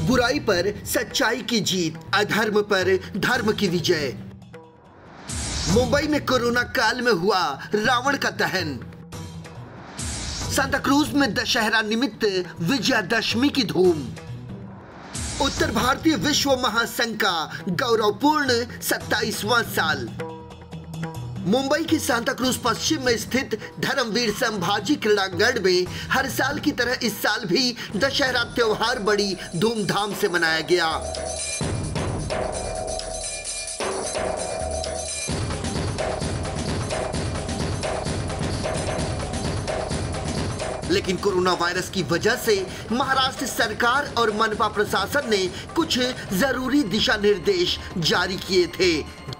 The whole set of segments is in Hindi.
बुराई पर सच्चाई की जीत, अधर्म पर धर्म की विजय। मुंबई में कोरोना काल में हुआ रावण का दहन। सांता क्रूज में दशहरा निमित्त विजयादशमी की धूम। उत्तर भारतीय विश्व महासंघ का गौरवपूर्ण 27वां साल। मुंबई की सांता क्रूज पश्चिम में स्थित धर्मवीर संभाजी क्रीड़ांगण में हर साल की तरह इस साल भी दशहरा त्योहार बड़ी धूमधाम से मनाया गया। लेकिन कोरोना वायरस की वजह से महाराष्ट्र सरकार और मनपा प्रशासन ने कुछ ज़रूरी दिशा निर्देश जारी किए थे,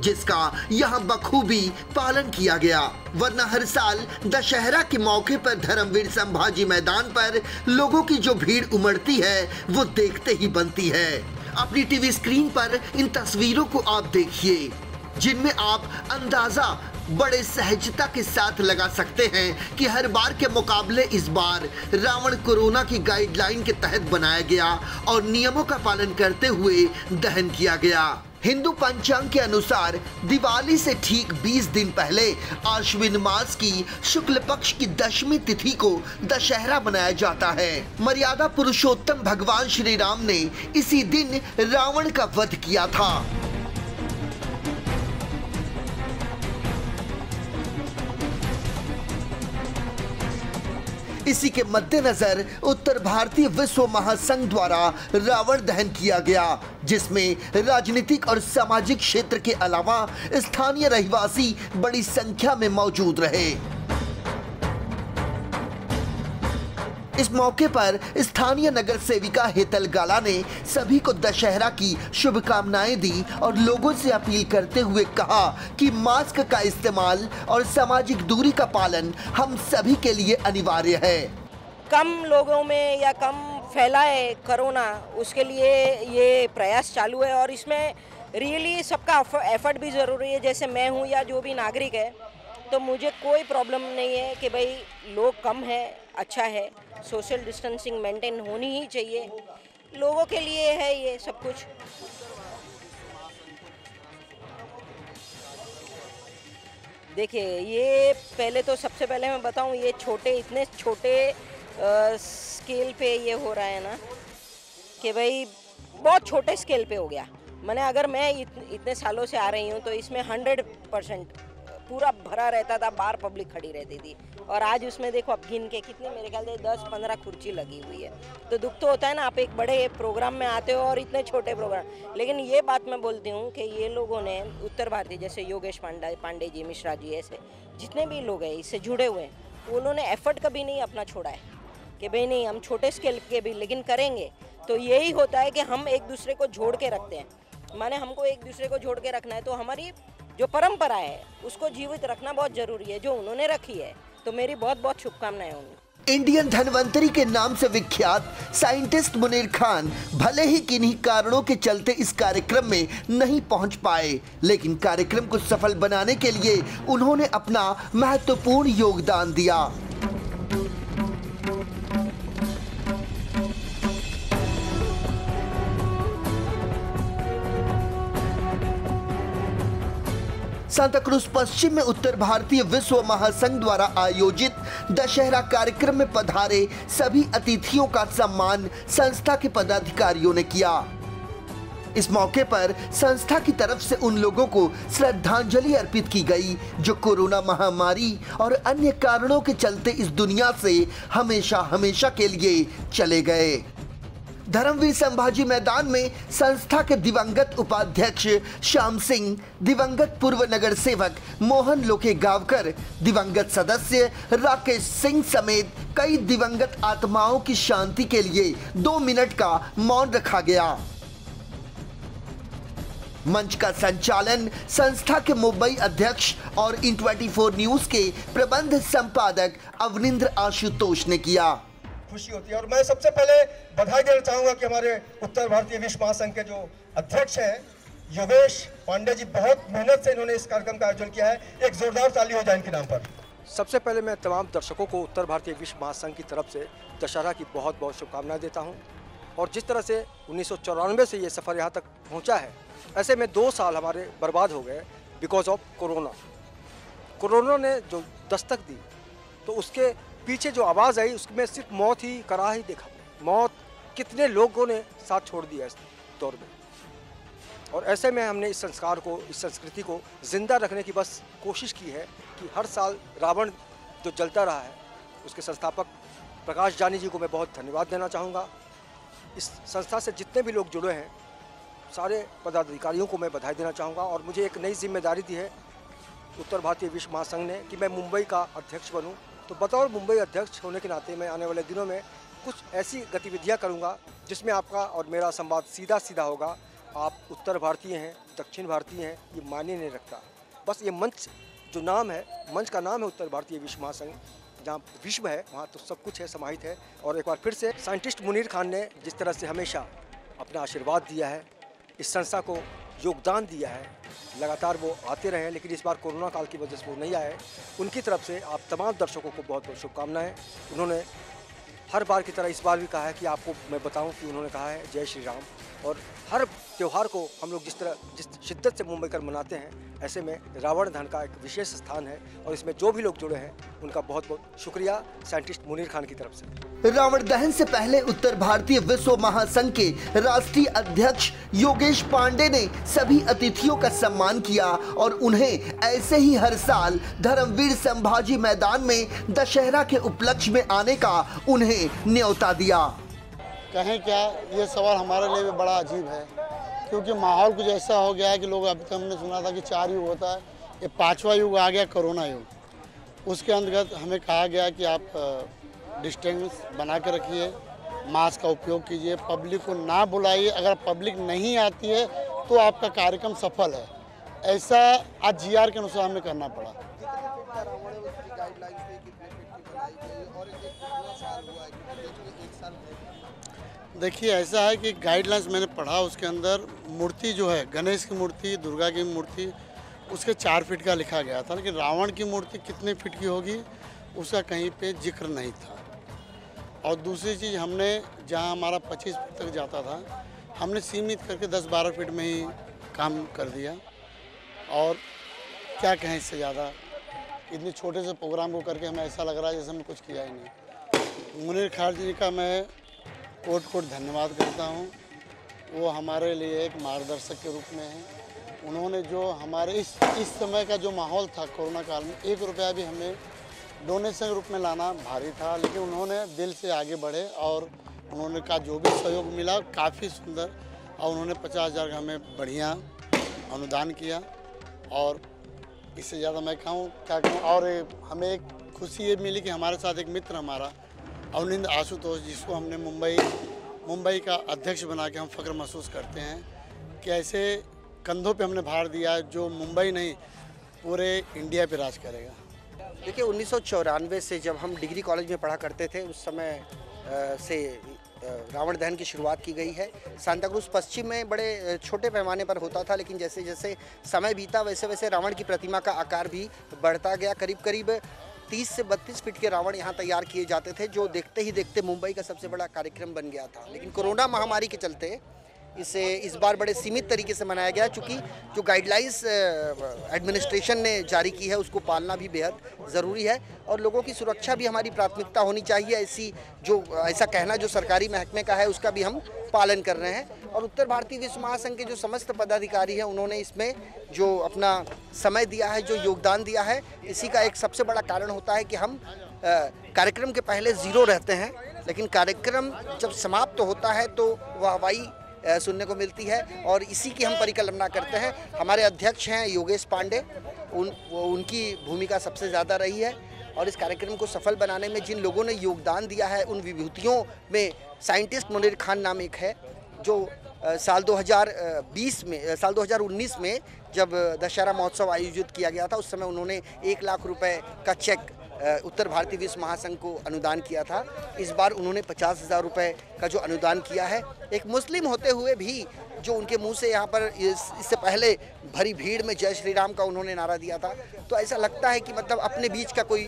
जिसका यहाँ बखूबी पालन किया गया। वरना हर साल दशहरा के मौके पर धर्मवीर संभाजी मैदान पर लोगों की जो भीड़ उमड़ती है, वो देखते ही बनती है। अपनी टीवी स्क्रीन पर इन तस्वीरों को आप देखिए, जिनमें आप अंदाज़ा बड़े सहजता के साथ लगा सकते हैं कि हर बार के मुकाबले इस बार रावण कोरोना की गाइडलाइन के तहत बनाया गया और नियमों का पालन करते हुए दहन किया गया। हिंदू पंचांग के अनुसार दिवाली से ठीक 20 दिन पहले आश्विन मास की शुक्ल पक्ष की दशमी तिथि को दशहरा मनाया जाता है। मर्यादा पुरुषोत्तम भगवान श्री राम ने इसी दिन रावण का वध किया था। इसी के मद्देनजर उत्तर भारतीय विश्व महासंघ द्वारा रावण दहन किया गया, जिसमें राजनीतिक और सामाजिक क्षेत्र के अलावा स्थानीय रहवासी बड़ी संख्या में मौजूद रहे। इस मौके पर स्थानीय नगर सेविका हेतल गाला ने सभी को दशहरा की शुभकामनाएँ दी और लोगों से अपील करते हुए कहा कि मास्क का इस्तेमाल और सामाजिक दूरी का पालन हम सभी के लिए अनिवार्य है। कम लोगों में या कम फैलाए कोरोना, उसके लिए ये प्रयास चालू है और इसमें रियली सबका एफर्ट भी ज़रूरी है। जैसे मैं हूँ या जो भी नागरिक है तो मुझे कोई प्रॉब्लम नहीं है कि भाई लोग कम है अच्छा है। सोशल डिस्टेंसिंग मेंटेन होनी ही चाहिए। लोगों के लिए है ये सब कुछ। देखिए ये पहले तो सबसे पहले मैं बताऊँ ये छोटे इतने छोटे स्केल पे ये हो रहा है ना कि भाई बहुत छोटे स्केल पे हो गया। मैंने अगर मैं इत, इतने सालों से आ रही हूँ तो इसमें हंड्रेड परसेंट पूरा भरा रहता था, बाहर पब्लिक खड़ी रहती थी। और आज उसमें देखो, अब गिन के कितने, मेरे ख्याल से दस, पंद्रह कुर्सी लगी हुई है। तो दुख तो होता है ना, आप एक बड़े प्रोग्राम में आते हो और इतने छोटे प्रोग्राम लेकिन ये बात मैं बोलती हूँ कि ये लोगों ने, उत्तर भारतीय जैसे योगेश पांडा, पांडे जी, मिश्रा जी, ऐसे जितने भी लोग हैं, इससे जुड़े हुए हैं, उन्होंने एफर्ट कभी नहीं अपना छोड़ा है। कि भाई नहीं, हम छोटे स्केल के भी, लेकिन करेंगे। तो यही होता है कि हम एक दूसरे को जोड़ के रखते हैं। माने हमको एक दूसरे को जोड़ के रखना है तो हमारी जो परंपरा है, उसको जीवित रखना बहुत ज़रूरी है, जो उन्होंने रखी है। तो मेरी बहुत बहुत शुभकामनाएँ होंगी। इंडियन धनवंतरी के नाम से विख्यात साइंटिस्ट मुनीर खान भले ही किन्हीं कारणों के चलते इस कार्यक्रम में नहीं पहुँच पाए, लेकिन कार्यक्रम को सफल बनाने के लिए उन्होंने अपना महत्वपूर्ण योगदान दिया। सांताक्रूज पश्चिम में उत्तर भारतीय विश्व महासंघ द्वारा आयोजित दशहरा कार्यक्रम में पधारे सभी अतिथियों का सम्मान संस्था के पदाधिकारियों ने किया। इस मौके पर संस्था की तरफ़ से उन लोगों को श्रद्धांजलि अर्पित की गई, जो कोरोना महामारी और अन्य कारणों के चलते इस दुनिया से हमेशा हमेशा के लिए चले गए। धर्मवीर संभाजी मैदान में संस्था के दिवंगत उपाध्यक्ष श्याम सिंह, दिवंगत पूर्व नगर सेवक मोहन लोके गावकर दिवंगत सदस्य राकेश सिंह समेत कई दिवंगत आत्माओं की शांति के लिए दो मिनट का मौन रखा गया। मंच का संचालन संस्था के मुंबई अध्यक्ष और इन 24 न्यूज़ के प्रबंध संपादक अवनिंद्र आशुतोष ने किया। खुशी होती है। और मैं सबसे पहले बधाई देना चाहूँगा कि हमारे उत्तर भारतीय विश्व महासंघ के जो अध्यक्ष हैं, योगेश पांडे जी, बहुत मेहनत से इन्होंने इस कार्यक्रम का आयोजन किया है। एक जोरदार ताली हो जाए इनके नाम पर। सबसे पहले मैं तमाम दर्शकों को उत्तर भारतीय विश्व महासंघ की तरफ़ से दशहरा की बहुत बहुत शुभकामनाएँ देता हूँ। और जिस तरह से उन्नीस सौ चौरानवे से ये सफ़र यहाँ तक पहुँचा है, ऐसे में दो साल हमारे बर्बाद हो गए बिकॉज़ ऑफ़ कोरोना कोरोना ने जो दस्तक दी तो उसके पीछे जो आवाज़ आई, उसमें सिर्फ़ मौत ही करा ही देखा। मौत कितने लोगों ने साथ छोड़ दिया इस दौर में। और ऐसे में हमने इस संस्कार को, इस संस्कृति को ज़िंदा रखने की बस कोशिश की है कि हर साल रावण जो जलता रहा है, उसके संस्थापक प्रकाश जानी जी को मैं बहुत धन्यवाद देना चाहूँगा। इस संस्था से जितने भी लोग जुड़े हैं, सारे पदाधिकारियों को मैं बधाई देना चाहूँगा और मुझे एक नई ज़िम्मेदारी दी है उत्तर भारतीय विश्व महासंघ ने कि मैं मुंबई का अध्यक्ष बनूं। तो बतौर मुंबई अध्यक्ष होने के नाते मैं आने वाले दिनों में कुछ ऐसी गतिविधियाँ करूँगा, जिसमें आपका और मेरा संवाद सीधा सीधा होगा। आप उत्तर भारतीय हैं, दक्षिण भारतीय हैं, ये मायने नहीं रखता। बस ये मंच जो नाम है, मंच का नाम है उत्तर भारतीय विश्व महासंघ, जहाँ विश्व है, वहाँ तो सब कुछ है, समाहित है। और एक बार फिर से साइंटिस्ट मुनीर खान ने जिस तरह से हमेशा अपना आशीर्वाद दिया है, इस संस्था को योगदान दिया है। लगातार वो आते रहे हैं, लेकिन इस बार कोरोना काल की वजह से वो नहीं आए। उनकी तरफ़ से आप तमाम दर्शकों को बहुत बहुत शुभकामनाएँ। उन्होंने हर बार की तरह इस बार भी कहा है कि आपको मैं बताऊँ कि उन्होंने कहा है, जय श्री राम। और हर त्यौहार को हम लोग जिस तरह, जिस शिद्दत से मुंबई कर मनाते हैं, ऐसे में रावण धन का एक विशेष स्थान है और इसमें जो भी लोग जुड़े हैं, उनका बहुत बहुत शुक्रिया साइंटिस्ट मुनीर खान की तरफ़ से। रावण दहन से पहले उत्तर भारतीय विश्व महासंघ के राष्ट्रीय अध्यक्ष योगेश पांडे ने सभी अतिथियों का सम्मान किया और उन्हें ऐसे ही हर साल धर्मवीर संभाजी मैदान में दशहरा के उपलक्ष्य में आने का उन्हें न्योता दिया। कहें क्या, ये सवाल हमारे लिए भी बड़ा अजीब है। क्योंकि माहौल कुछ ऐसा हो गया है कि लोग अभी तक हमने सुना था कि चार युग होता है, ये पांचवा युग आ गया कोरोना युग। उसके अंतर्गत हमें कहा गया कि आप डिस्टेंस बना के रखिए मास्क का उपयोग कीजिए पब्लिक को ना बुलाइए। अगर पब्लिक नहीं आती है तो आपका कार्यक्रम सफल है। ऐसा आज जीआर के अनुसार हमें करना पड़ा। देखिए, ऐसा है कि गाइडलाइंस मैंने पढ़ा उसके अंदर, मूर्ति जो है, गणेश की मूर्ति, दुर्गा की मूर्ति, उसके चार फीट का लिखा गया था, लेकिन रावण की मूर्ति कितने फीट की होगी, उसका कहीं पे ज़िक्र नहीं था। और दूसरी चीज़, हमने जहाँ हमारा पच्चीस फीट तक जाता था, हमने सीमित करके दस बारह फीट में ही काम कर दिया। और क्या कहें इससे ज़्यादा? इतने छोटे से प्रोग्राम को करके हमें ऐसा लग रहा है जैसे हमने कुछ किया ही नहीं। मुनीर खार जी का मैं कोट कोट धन्यवाद करता हूँ। वो हमारे लिए एक मार्गदर्शक के रूप में है। उन्होंने जो हमारे इस इस समय का जो माहौल था कोरोना काल में, एक रुपया भी हमें डोनेशन के रूप में लाना भारी था, लेकिन उन्होंने दिल से आगे बढ़े और उन्होंने का जो भी सहयोग मिला, काफ़ी सुंदर और उन्होंने पचास हज़ार का हमें बढ़िया अनुदान किया। और इससे ज़्यादा मैं कहूँ, क्या कहूँ, और हमें एक खुशी ये मिली कि हमारे साथ एक मित्र हमारा अवनिंद आशुतोष जिसको हमने मुंबई मुंबई का अध्यक्ष बना के हम फ़ख्र महसूस करते हैं कि ऐसे कंधों पे हमने भार दिया जो मुंबई नहीं, पूरे इंडिया पे राज करेगा। देखिए, उन्नीस सौ चौरानवे से जब हम डिग्री कॉलेज में पढ़ा करते थे, उस समय से रावण दहन की शुरुआत की गई है। सांताक्रूज पश्चिम में बड़े छोटे पैमाने पर होता था, लेकिन जैसे जैसे समय बीता वैसे वैसे रावण की प्रतिमा का आकार भी बढ़ता गया। करीब करीब 30 से 32 फीट के रावण यहाँ तैयार किए जाते थे, जो देखते ही देखते मुंबई का सबसे बड़ा कार्यक्रम बन गया था। लेकिन कोरोना महामारी के चलते इसे इस बार बड़े सीमित तरीके से मनाया गया, चूँकि जो गाइडलाइंस एडमिनिस्ट्रेशन ने जारी की है, उसको पालना भी बेहद ज़रूरी है और लोगों की सुरक्षा भी हमारी प्राथमिकता होनी चाहिए, ऐसी जो, ऐसा कहना जो सरकारी महकमे का है, उसका भी हम पालन कर रहे हैं। और उत्तर भारतीय विश्व महासंघ के जो समस्त पदाधिकारी हैं, उन्होंने इसमें जो अपना समय दिया है, जो योगदान दिया है, इसी का एक सबसे बड़ा कारण होता है कि हम कार्यक्रम के पहले ज़ीरो रहते हैं, लेकिन कार्यक्रम जब समाप्त तो होता है तो वाहवाही सुनने को मिलती है और इसी की हम परिकल्पना करते हैं। हमारे अध्यक्ष हैं योगेश पांडे। उन उनकी भूमिका सबसे ज़्यादा रही है और इस कार्यक्रम को सफल बनाने में जिन लोगों ने योगदान दिया है, उन विभूतियों में साइंटिस्ट मुनीर खान नाम एक है, जो साल 2020 में साल 2019 में जब दशहरा महोत्सव आयोजित किया गया था, उस समय उन्होंने एक लाख रुपए का चेक उत्तर भारतीय विश्व महासंघ को अनुदान किया था। इस बार उन्होंने पचास हज़ार रुपये का जो अनुदान किया है एक मुस्लिम होते हुए भी जो उनके मुँह से यहाँ पर इस, इससे पहले भरी भीड़ में जय श्री राम का उन्होंने नारा दिया था। तो ऐसा लगता है कि मतलब अपने बीच का कोई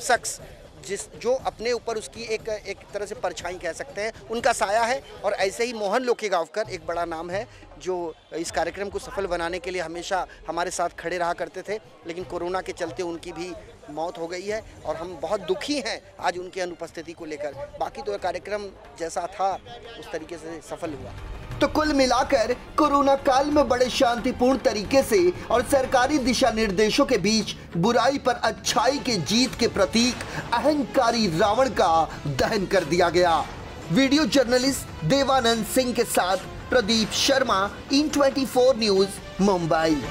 शख्स जिस, जो अपने ऊपर उसकी एक एक तरह से परछाई कह सकते हैं, उनका साया है और ऐसे ही मोहन लोके गांवकर एक बड़ा नाम है, जो इस कार्यक्रम को सफल बनाने के लिए हमेशा हमारे साथ खड़े रहा करते थे, लेकिन कोरोना के चलते उनकी भी मौत हो गई है और हम बहुत दुखी हैं आज उनकी अनुपस्थिति को लेकर। बाकी तो कार्यक्रम जैसा था, उस तरीके से सफल हुआ। तो कुल मिलाकर कोरोना काल में बड़े शांतिपूर्ण तरीके से और सरकारी दिशा निर्देशों के बीच बुराई पर अच्छाई के जीत के प्रतीक अहंकारी रावण का दहन कर दिया गया। वीडियो जर्नलिस्ट देवानंद सिंह के साथ प्रदीप शर्मा, इन 24 न्यूज़, मुंबई।